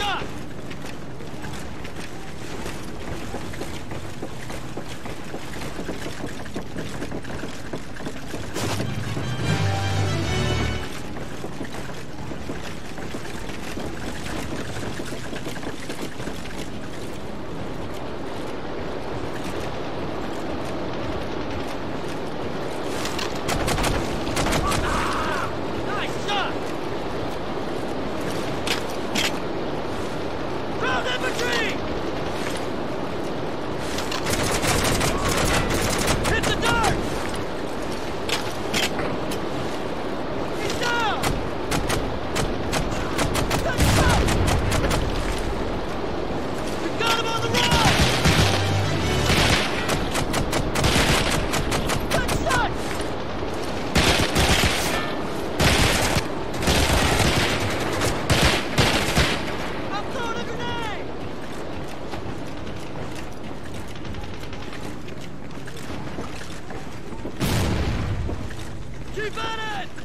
Nice Keep at it!